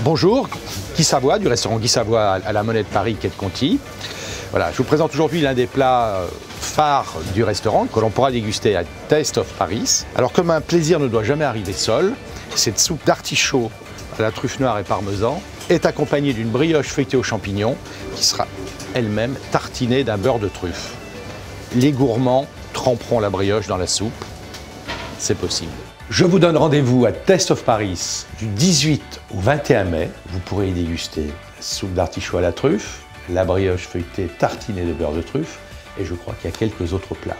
Bonjour, Guy Savoie du restaurant Guy Savoie à la Monnaie de Paris, quai de Conti. Voilà, je vous présente aujourd'hui l'un des plats euh, phares du restaurant que l'on pourra déguster à Taste of Paris. Alors comme un plaisir ne doit jamais arriver seul, cette soupe d'artichaut à la truffe noire et parmesan est accompagnée d'une brioche feuilletée aux champignons qui sera elle-même tartinée d'un beurre de truffe. Les gourmands tremperont la brioche dans la soupe. C'est possible. Je vous donne rendez-vous à Test of Paris du 18 au 21 mai. Vous pourrez y déguster soupe d'artichaut à la truffe, la brioche feuilletée tartinée de beurre de truffe et je crois qu'il y a quelques autres plats.